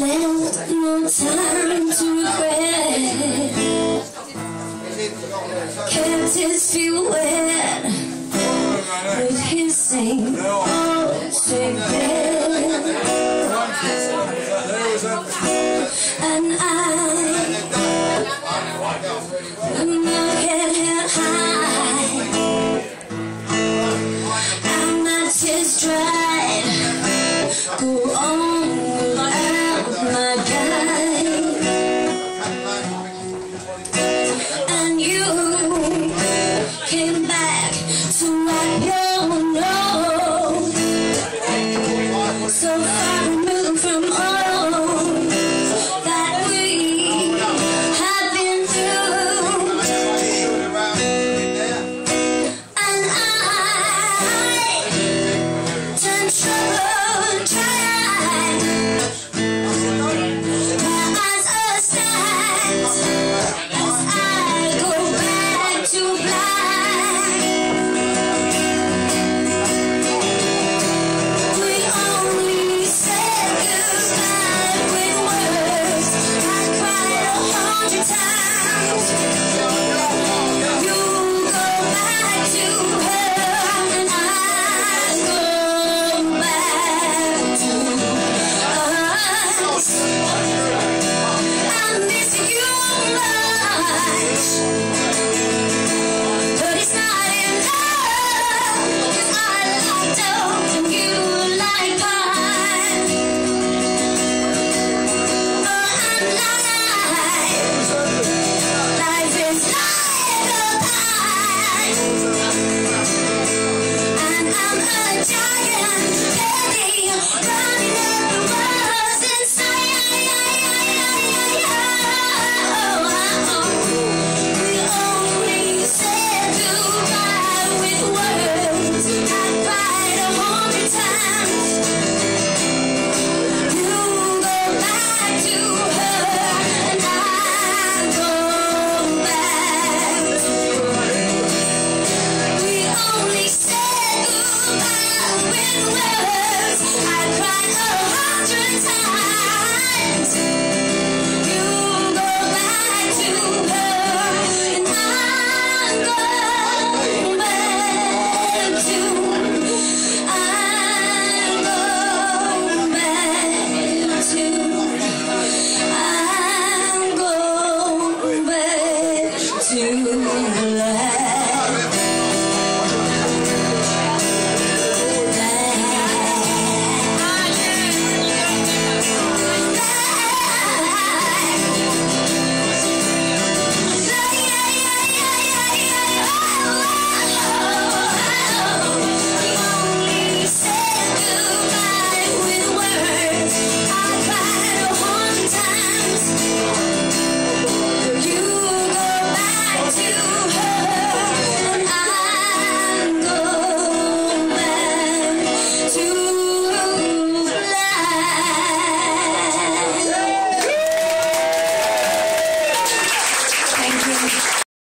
left no time to regret. Kept his feet wet with his same.